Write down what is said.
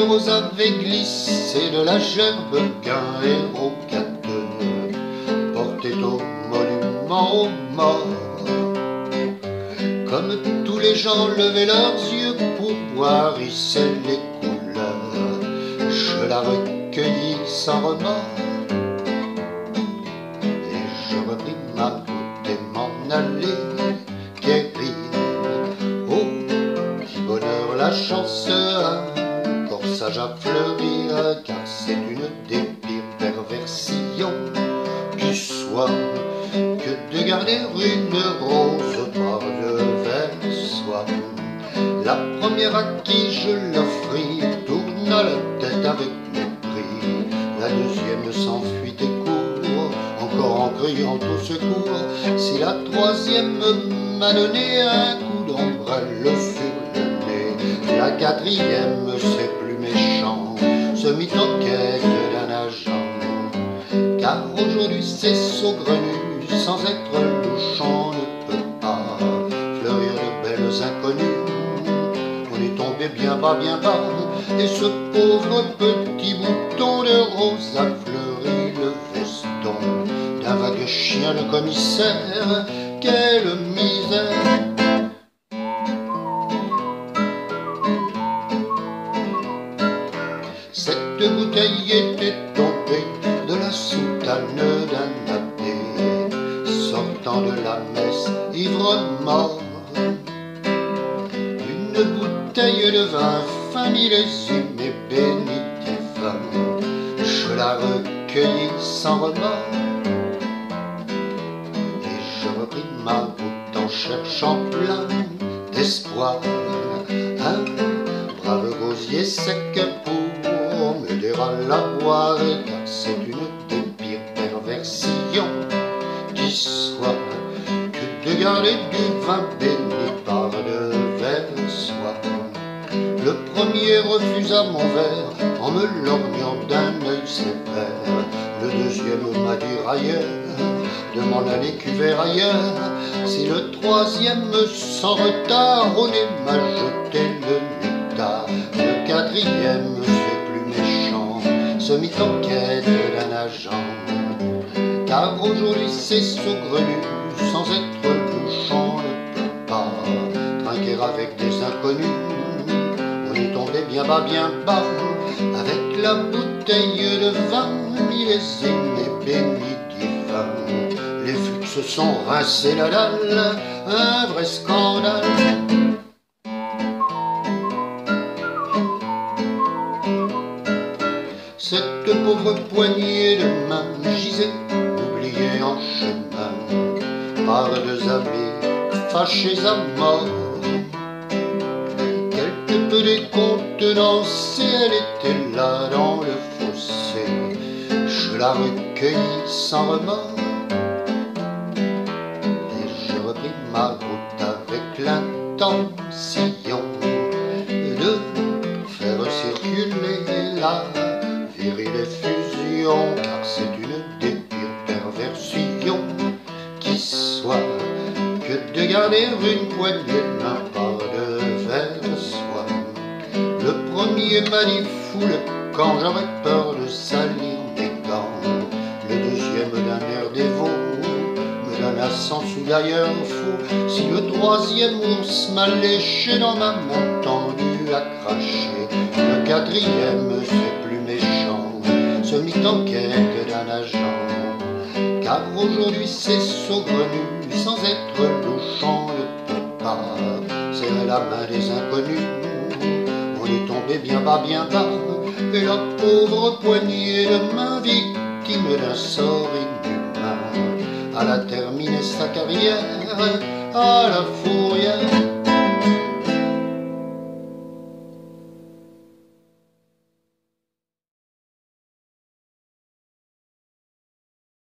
rose avait glissé de la gerbe qu'un héros gâteux portait au monument aux morts. Comme tous les gens levaient leurs yeux pour voir hisser les couleurs, je la recueillis sans remords. Et je repris ma route et m'en allai guérir. Oh, bonheur, la chance a à fleurir, car c'est une des pires perversions du soir que de garder une rose par le versoir. La première à qui je l'offris tourna la tête avec mépris. La deuxième s'enfuit et court, encore en criant au secours. Si la troisième m'a donné un coup d'ombrelle sur le nez, la quatrième, plus se mit en quête d'un agent. Car aujourd'hui c'est saugrenu, sans être louche, on ne peut pas fleurir de belles inconnues. On est tombé bien bas, bien bas, et ce pauvre petit bouton de rose a fleuri le veston d'un vague chien de commissaire. Quelle misère! Cette bouteille était tombée de la soutane d'un abbé, sortant de la messe ivre mort. Une bouteille de vin fin millésime et bénitif, je la recueillis sans remords. Et je repris ma route en cherchant plein d'espoir un brave gosier sec car c'est une des pires perversions qui soit que de garder du vin béni par le verre soir. Le premier refusa mon verre en me lorgnant d'un œil sévère. Le deuxième m'a dit ailleurs de m'en aller cuver ailleurs. Si le troisième sans retard au nez m'a jeté le nectar, le quatrième se mit en quête d'un agent. Car aujourd'hui c'est saugrenu, sans être louche, on ne peut pas trinquer avec des inconnus. On est tombé bien bas, bien bas, avec la bouteille de vin millésime et béni divin. Les flux se sont rincés la dalle, un vrai scandale. Cette pauvre poignée de main gisait, oubliée en chemin, par deux amis fâchés à mort. Quelque peu décontenance, et elle était là dans le fossé. Je la recueillis sans remords. Et je repris ma route avec l'intention car c'est une des pires perversions qui soit que de garder une poignée de main par de verre soie. Le premier m'a dit fou le camp, j'aurais peur de salir mes gants. Le deuxième d'un air dévot me donna sans sous d'ailleurs fou. Si le troisième ours m'a léché dans ma main tendue à cracher, le quatrième c'est d'un agent. Car aujourd'hui c'est saugrenu, sans être louche, on ne peut pas serrer la main des inconnus. On est tombé bien bas, bien bas, et la pauvre poignée de main victime d'un sort inhumain. Elle a terminé sa carrière à la fourrière